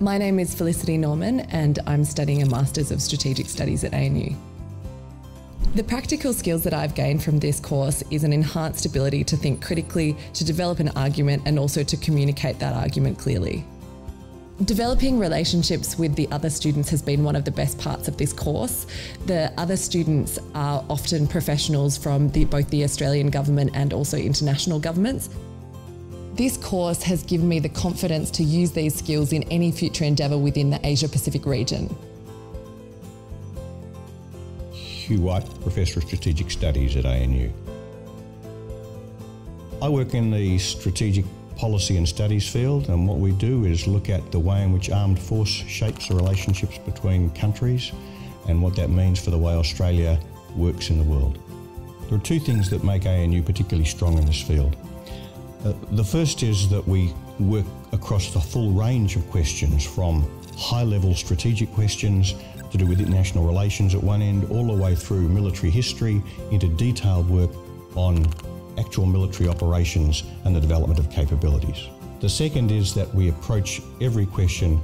My name is Felicity Norman, and I'm studying a Masters of Strategic Studies at ANU. The practical skills that I've gained from this course is an enhanced ability to think critically, to develop an argument, and also to communicate that argument clearly. Developing relationships with the other students has been one of the best parts of this course. The other students are often professionals from the, both the Australian government and also international governments. This course has given me the confidence to use these skills in any future endeavour within the Asia Pacific region. Hugh White, Professor of Strategic Studies at ANU. I work in the strategic policy and studies field, and what we do is look at the way in which armed force shapes the relationships between countries and what that means for the way Australia works in the world. There are two things that make ANU particularly strong in this field. Uh, the first is that we work across the full range of questions from high level strategic questions to do with international relations at one end, all the way through military history into detailed work on actual military operations and the development of capabilities. The second is that we approach every question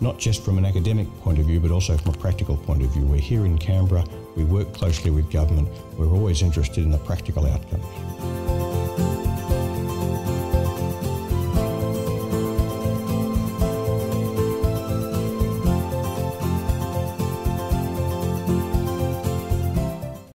not just from an academic point of view, but also from a practical point of view. We're here in Canberra, we work closely with government, we're always interested in the practical outcomes.